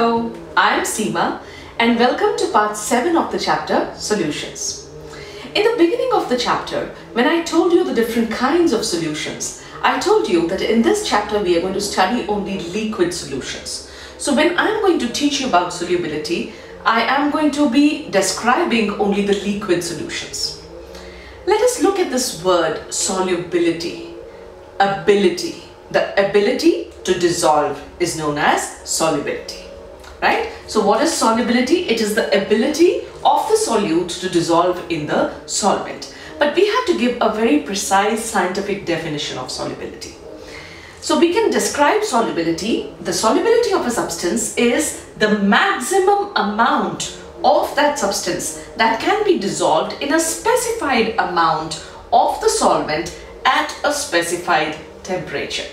Hello, I am Seema and welcome to part 7 of the chapter Solutions. In the beginning of the chapter, when I told you the different kinds of solutions, I told you that in this chapter we are going to study only liquid solutions. So when I'm going to teach you about solubility, I am going to be describing only the liquid solutions. Let us look at this word solubility, ability. The ability to dissolve is known as solubility, right? So what is solubility? It is the ability of the solute to dissolve in the solvent. But we have to give a very precise scientific definition of solubility. So we can describe solubility. The solubility of a substance is the maximum amount of that substance that can be dissolved in a specified amount of the solvent at a specified temperature.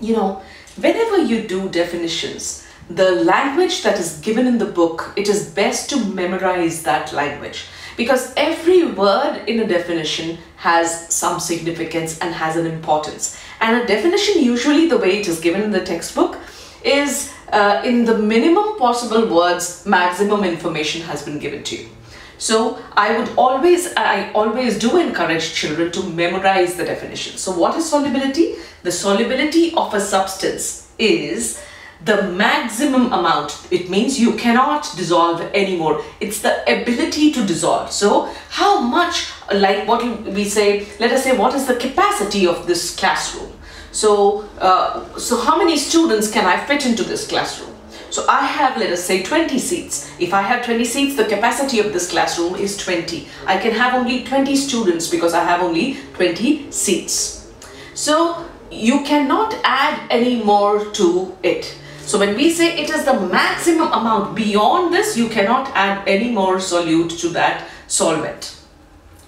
You know, whenever you do definitions, the language that is given in the book, it is best to memorize that language because every word in a definition has some significance and has an importance. And a definition, usually the way it is given in the textbook, is uh, in the minimum possible words, maximum information has been given to you. So I would always, I always do encourage children to memorize the definition. So what is solubility? The solubility of a substance is the maximum amount. It means you cannot dissolve anymore. It's the ability to dissolve. So how much, like what we say, let us say, what is the capacity of this classroom? So, uh, so how many students can I fit into this classroom? So I have, let us say, 20 seats. If I have 20 seats, the capacity of this classroom is 20. I can have only 20 students because I have only 20 seats. So you cannot add any more to it. So when we say it is the maximum amount, beyond this you cannot add any more solute to that solvent.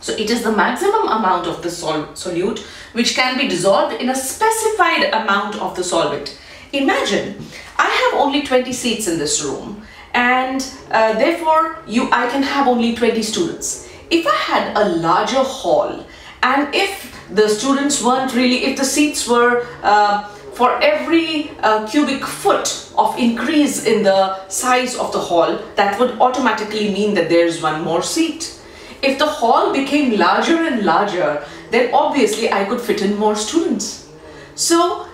So it is the maximum amount of the sol solute which can be dissolved in a specified amount of the solvent. Imagine I have only 20 seats in this room and uh, therefore you I can have only 20 students. If I had a larger hall and if the students weren't really, if the seats were uh, for every uh, cubic foot of increase in the size of the hall, that would automatically mean that there is one more seat. If the hall became larger and larger, then obviously I could fit in more students. So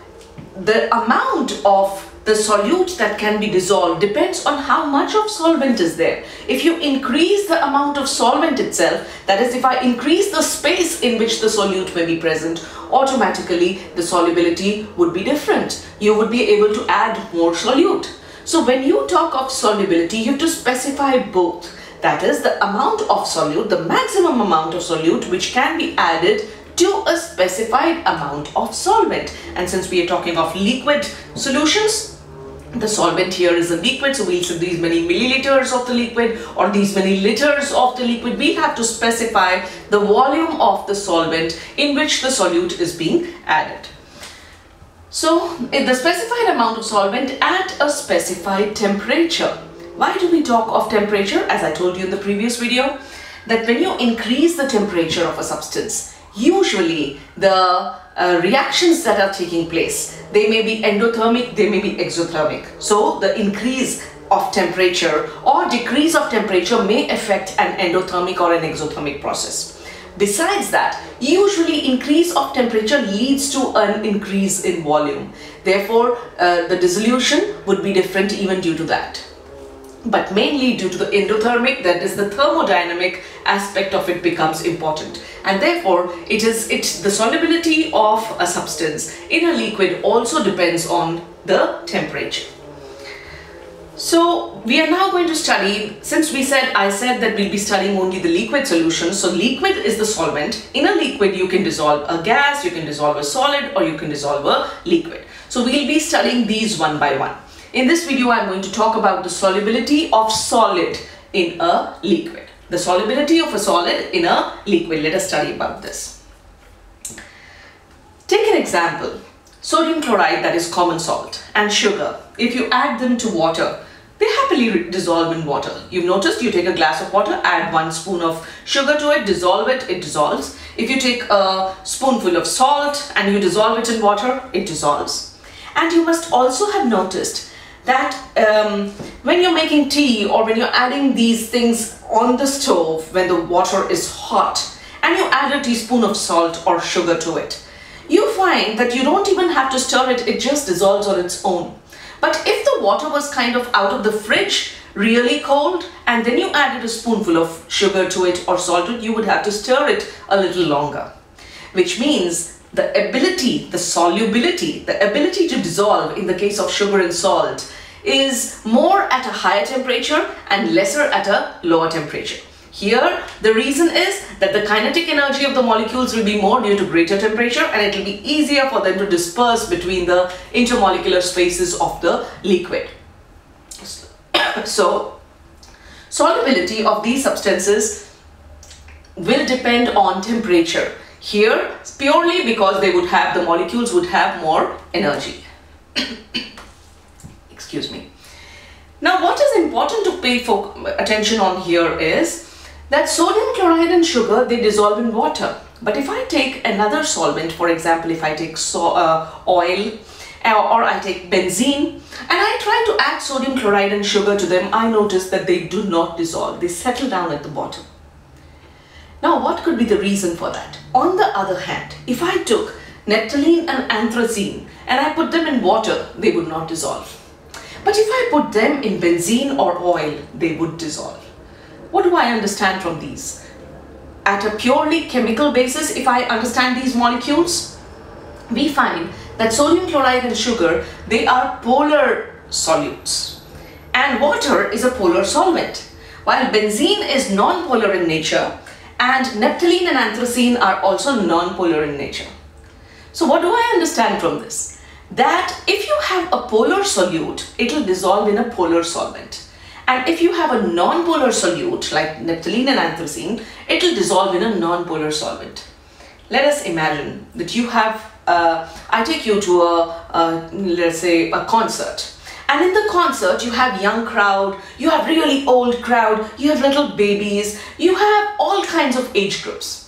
the amount of the solute that can be dissolved depends on how much of solvent is there. If you increase the amount of solvent itself, that is if I increase the space in which the solute may be present, automatically the solubility would be different. You would be able to add more solute. So when you talk of solubility, you have to specify both. That is the amount of solute, the maximum amount of solute which can be added to a specified amount of solvent. And since we are talking of liquid solutions, the solvent here is a liquid so we'll say these many milliliters of the liquid or these many liters of the liquid. We have to specify the volume of the solvent in which the solute is being added. So eh, the specified amount of solvent at a specified temperature. Why do we talk of temperature? As I told you in the previous video that when you increase the temperature of a substance usually the uh, reactions that are taking place. They may be endothermic, they may be exothermic. So the increase of temperature or decrease of temperature may affect an endothermic or an exothermic process. Besides that, usually increase of temperature leads to an increase in volume. Therefore, uh, the dissolution would be different even due to that but mainly due to the endothermic that is the thermodynamic aspect of it becomes important. And therefore it is it the solubility of a substance in a liquid also depends on the temperature. So we are now going to study since we said I said that we'll be studying only the liquid solution so liquid is the solvent. In a liquid you can dissolve a gas you can dissolve a solid or you can dissolve a liquid. So we'll be studying these one by one in this video, I'm going to talk about the solubility of solid in a liquid. The solubility of a solid in a liquid. Let us study about this. Take an example. Sodium chloride that is common salt and sugar. If you add them to water, they happily dissolve in water. You've noticed you take a glass of water, add one spoon of sugar to it, dissolve it, it dissolves. If you take a spoonful of salt and you dissolve it in water, it dissolves. And you must also have noticed that um, when you're making tea or when you're adding these things on the stove when the water is hot and you add a teaspoon of salt or sugar to it, you find that you don't even have to stir it, it just dissolves on its own. But if the water was kind of out of the fridge, really cold, and then you added a spoonful of sugar to it or salt to it, you would have to stir it a little longer. Which means the ability, the solubility, the ability to dissolve in the case of sugar and salt is more at a higher temperature and lesser at a lower temperature. Here, the reason is that the kinetic energy of the molecules will be more due to greater temperature and it will be easier for them to disperse between the intermolecular spaces of the liquid. so, solubility of these substances will depend on temperature. Here, purely because they would have, the molecules would have more energy. Excuse me. Now, what is important to pay for attention on here is that sodium chloride and sugar, they dissolve in water. But if I take another solvent, for example, if I take so, uh, oil uh, or I take benzene and I try to add sodium chloride and sugar to them, I notice that they do not dissolve. They settle down at the bottom. Now, what could be the reason for that? On the other hand, if I took naphthalene and anthracene and I put them in water, they would not dissolve. But if I put them in benzene or oil, they would dissolve. What do I understand from these? At a purely chemical basis, if I understand these molecules, we find that sodium chloride and sugar, they are polar solutes. And water is a polar solvent. While benzene is non-polar in nature, and naphthalene and anthracene are also non-polar in nature. So what do I understand from this? That if you have a polar solute, it will dissolve in a polar solvent. And if you have a non-polar solute like naphthalene and anthracene, it will dissolve in a non-polar solvent. Let us imagine that you have, uh, I take you to a, a, let's say, a concert. And in the concert, you have young crowd, you have really old crowd, you have little babies, you have all kinds of age groups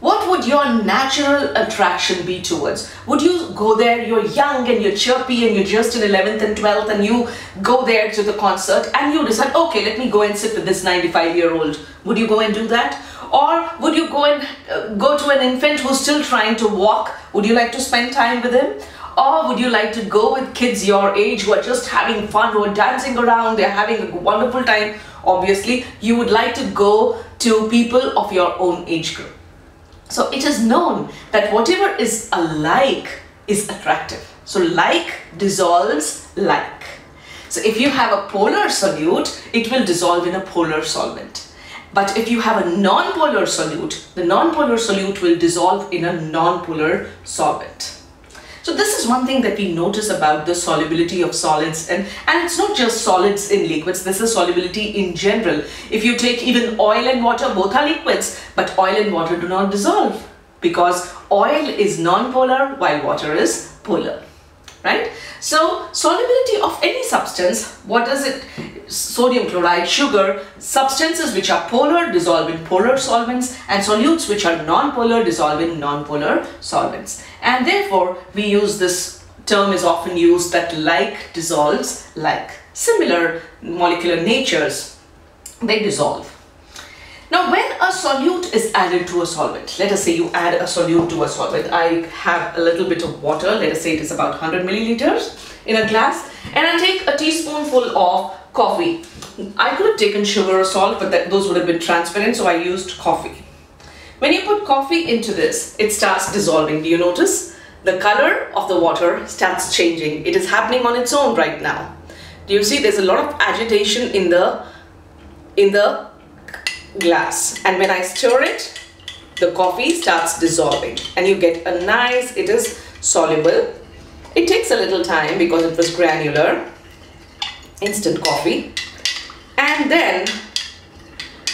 what would your natural attraction be towards? Would you go there, you're young and you're chirpy and you're just in 11th and 12th and you go there to the concert and you decide, okay, let me go and sit with this 95 year old. Would you go and do that? Or would you go and uh, go to an infant who's still trying to walk? Would you like to spend time with him? Or would you like to go with kids your age who are just having fun, who are dancing around, they're having a wonderful time? Obviously, you would like to go to people of your own age group. So it is known that whatever is alike is attractive. So like dissolves like. So if you have a polar solute, it will dissolve in a polar solvent. But if you have a non-polar solute, the non-polar solute will dissolve in a non-polar solvent. So this is one thing that we notice about the solubility of solids and, and it's not just solids in liquids, this is solubility in general. If you take even oil and water, both are liquids, but oil and water do not dissolve because oil is non-polar while water is polar right? So solubility of any substance, what does it, sodium chloride, sugar, substances which are polar dissolve in polar solvents and solutes which are non-polar dissolve in non-polar solvents. And therefore we use this term is often used that like dissolves like. Similar molecular natures, they dissolve. Now when a solute is added to a solvent, let us say you add a solute to a solvent. I have a little bit of water, let us say it is about 100 milliliters in a glass and I take a teaspoonful of coffee. I could have taken sugar or salt but that, those would have been transparent so I used coffee. When you put coffee into this, it starts dissolving. Do you notice? The color of the water starts changing. It is happening on its own right now. Do you see there's a lot of agitation in the in the glass and when I stir it the coffee starts dissolving and you get a nice it is soluble it takes a little time because it was granular instant coffee and then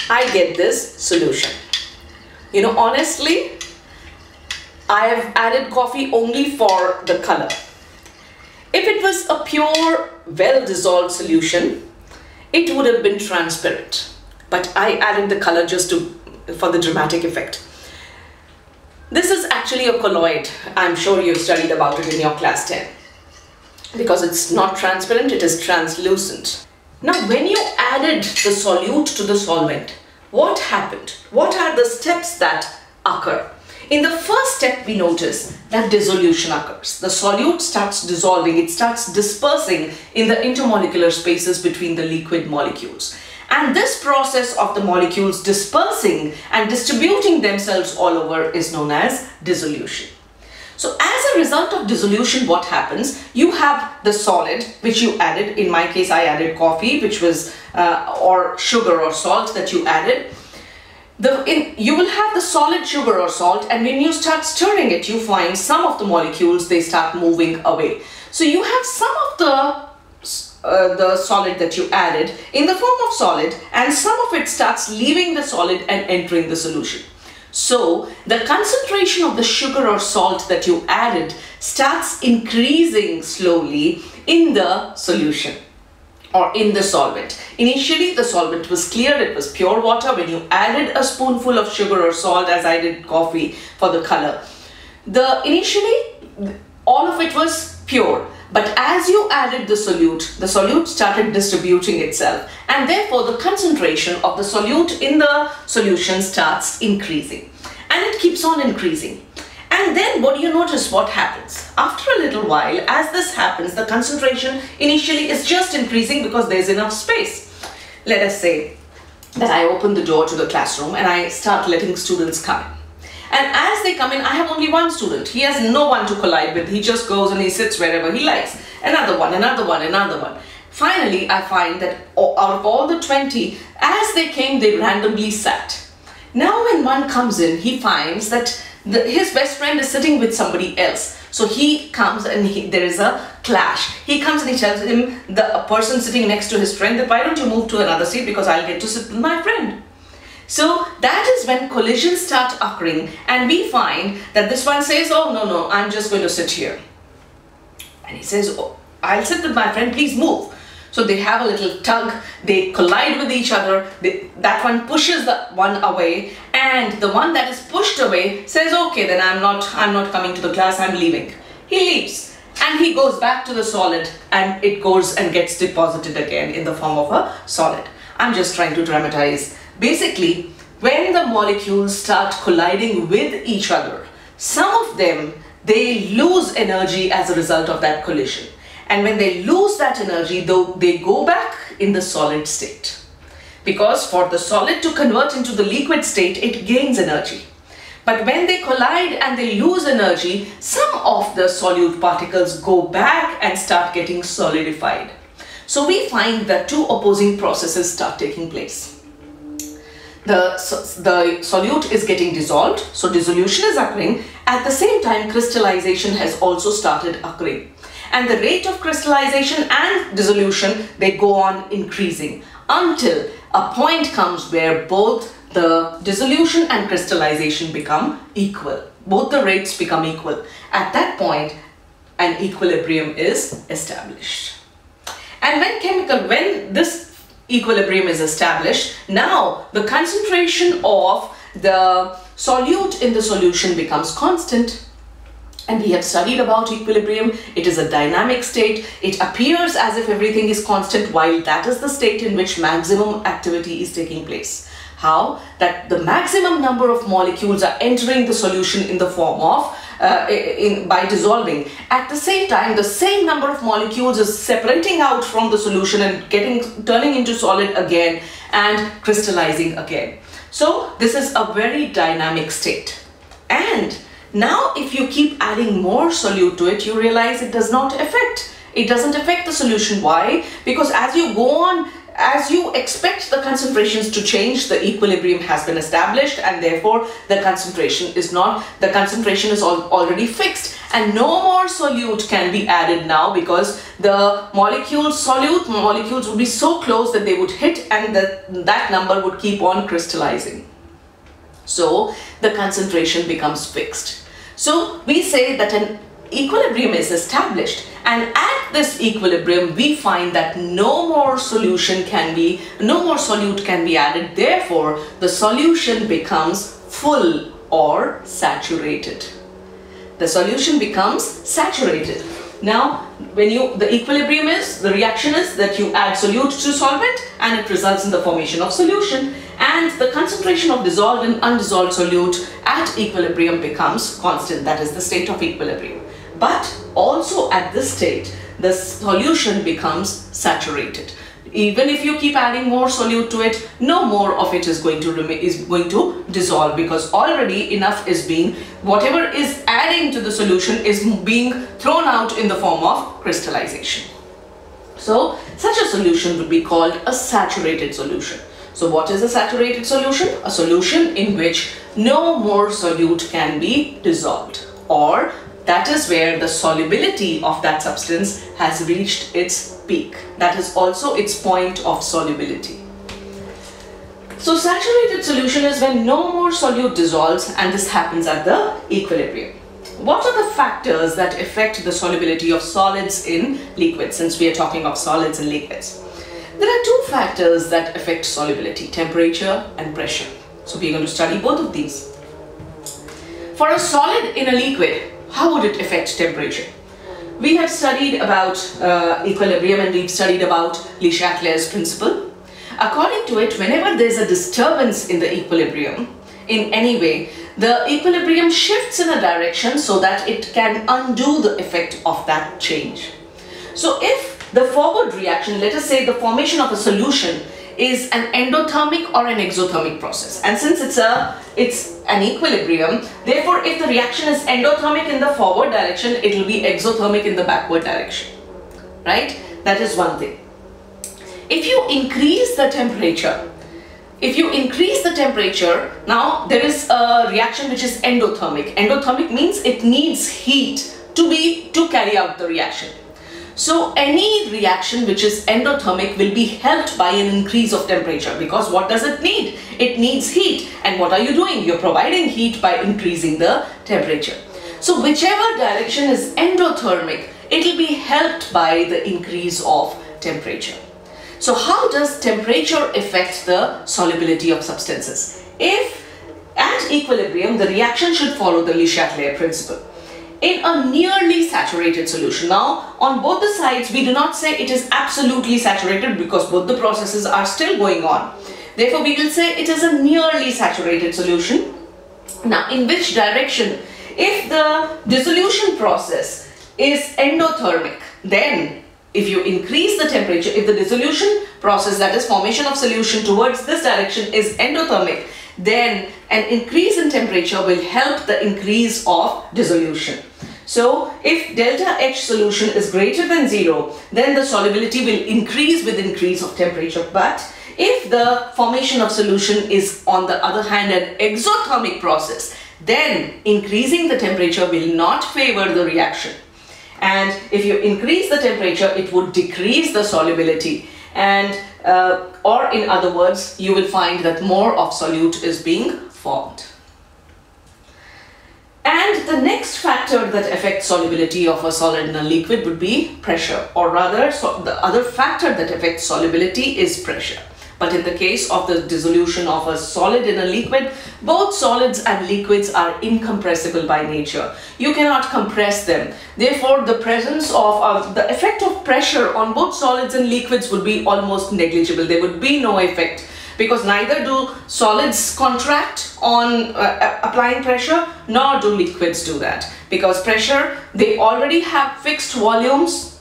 I get this solution you know honestly I have added coffee only for the color if it was a pure well dissolved solution it would have been transparent but I added the color just to for the dramatic effect. This is actually a colloid. I'm sure you've studied about it in your class 10. because it's not transparent, it is translucent. Now when you added the solute to the solvent, what happened? What are the steps that occur? In the first step, we notice that dissolution occurs. The solute starts dissolving, it starts dispersing in the intermolecular spaces between the liquid molecules. And this process of the molecules dispersing and distributing themselves all over is known as dissolution. So as a result of dissolution, what happens? You have the solid, which you added. In my case, I added coffee, which was, uh, or sugar or salt that you added the, in, you will have the solid sugar or salt and when you start stirring it you find some of the molecules they start moving away so you have some of the uh, the solid that you added in the form of solid and some of it starts leaving the solid and entering the solution so the concentration of the sugar or salt that you added starts increasing slowly in the solution or in the solvent. Initially the solvent was clear, it was pure water. When you added a spoonful of sugar or salt as I did coffee for the color, the initially all of it was pure. But as you added the solute, the solute started distributing itself and therefore the concentration of the solute in the solution starts increasing and it keeps on increasing. And then what do you notice what happens? After a little while, as this happens, the concentration initially is just increasing because there's enough space. Let us say that I open the door to the classroom and I start letting students come in. And as they come in, I have only one student. He has no one to collide with. He just goes and he sits wherever he likes. Another one, another one, another one. Finally, I find that out of all the 20, as they came, they randomly sat. Now when one comes in, he finds that the, his best friend is sitting with somebody else. So he comes and he, there is a clash. He comes and he tells him, the person sitting next to his friend, that why don't you move to another seat because I'll get to sit with my friend. So that is when collisions start occurring and we find that this one says, oh no, no, I'm just going to sit here. And he says, oh, I'll sit with my friend, please move. So they have a little tug, they collide with each other, they, that one pushes the one away and the one that is pushed away says, okay, then I'm not, I'm not coming to the class, I'm leaving. He leaves and he goes back to the solid and it goes and gets deposited again in the form of a solid. I'm just trying to dramatize. Basically, when the molecules start colliding with each other, some of them, they lose energy as a result of that collision. And when they lose that energy, though they go back in the solid state. Because for the solid to convert into the liquid state, it gains energy. But when they collide and they lose energy, some of the solute particles go back and start getting solidified. So we find that two opposing processes start taking place. The, the solute is getting dissolved, so dissolution is occurring. At the same time, crystallization has also started occurring. And the rate of crystallization and dissolution they go on increasing until a point comes where both the dissolution and crystallization become equal. Both the rates become equal. At that point an equilibrium is established. And when chemical when this equilibrium is established now the concentration of the solute in the solution becomes constant and we have studied about equilibrium. It is a dynamic state. It appears as if everything is constant while that is the state in which maximum activity is taking place. How? That the maximum number of molecules are entering the solution in the form of uh, in, by dissolving. At the same time, the same number of molecules is separating out from the solution and getting turning into solid again and crystallizing again. So this is a very dynamic state. And now, if you keep adding more solute to it, you realize it does not affect. It doesn't affect the solution. Why? Because as you go on, as you expect the concentrations to change, the equilibrium has been established and therefore the concentration is not, the concentration is al already fixed and no more solute can be added now because the molecules, solute molecules would be so close that they would hit and that, that number would keep on crystallizing. So the concentration becomes fixed. So we say that an equilibrium is established and at this equilibrium we find that no more solution can be, no more solute can be added. Therefore, the solution becomes full or saturated. The solution becomes saturated. Now, when you, the equilibrium is, the reaction is that you add solute to solvent and it results in the formation of solution and the concentration of dissolved and undissolved solute at equilibrium becomes constant, that is the state of equilibrium. But also at this state, the solution becomes saturated. Even if you keep adding more solute to it no more of it is going to remain is going to dissolve because already enough is being whatever is adding to the solution is being thrown out in the form of crystallization. So such a solution would be called a saturated solution. So what is a saturated solution? A solution in which no more solute can be dissolved or that is where the solubility of that substance has reached its peak. That is also its point of solubility. So saturated solution is when no more solute dissolves and this happens at the equilibrium. What are the factors that affect the solubility of solids in liquids since we are talking of solids and liquids? There are two factors that affect solubility, temperature and pressure. So we are going to study both of these. For a solid in a liquid, how would it affect temperature? We have studied about uh, equilibrium and we've studied about Le Chatelier's principle. According to it, whenever there's a disturbance in the equilibrium, in any way, the equilibrium shifts in a direction so that it can undo the effect of that change. So if the forward reaction, let us say the formation of a solution is an endothermic or an exothermic process. And since it's a it's an equilibrium, therefore if the reaction is endothermic in the forward direction, it will be exothermic in the backward direction. Right? That is one thing. If you increase the temperature, if you increase the temperature, now there is a reaction which is endothermic. Endothermic means it needs heat to be to carry out the reaction. So any reaction which is endothermic will be helped by an increase of temperature because what does it need? It needs heat and what are you doing? You're providing heat by increasing the temperature. So whichever direction is endothermic, it will be helped by the increase of temperature. So how does temperature affect the solubility of substances? If at equilibrium, the reaction should follow the Le Chatelier principle in a nearly saturated solution. Now, on both the sides, we do not say it is absolutely saturated because both the processes are still going on. Therefore, we will say it is a nearly saturated solution. Now, in which direction? If the dissolution process is endothermic, then if you increase the temperature, if the dissolution process, that is formation of solution towards this direction is endothermic, then an increase in temperature will help the increase of dissolution. So if delta H solution is greater than 0, then the solubility will increase with increase of temperature. But if the formation of solution is on the other hand an exothermic process, then increasing the temperature will not favor the reaction. And if you increase the temperature, it would decrease the solubility. And uh, or in other words, you will find that more of solute is being formed. And the next factor that affects solubility of a solid in a liquid would be pressure or rather so the other factor that affects solubility is pressure. But in the case of the dissolution of a solid in a liquid, both solids and liquids are incompressible by nature. You cannot compress them. Therefore, the presence of uh, the effect of pressure on both solids and liquids would be almost negligible. There would be no effect because neither do solids contract on uh, applying pressure nor do liquids do that because pressure they already have fixed volumes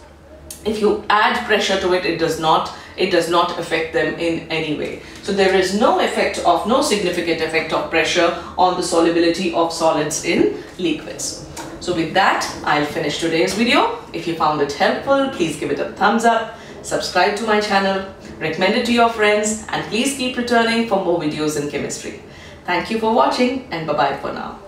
if you add pressure to it it does not it does not affect them in any way. So there is no effect of, no significant effect of pressure on the solubility of solids in liquids. So with that, I'll finish today's video. If you found it helpful, please give it a thumbs up, subscribe to my channel, recommend it to your friends, and please keep returning for more videos in chemistry. Thank you for watching and bye-bye for now.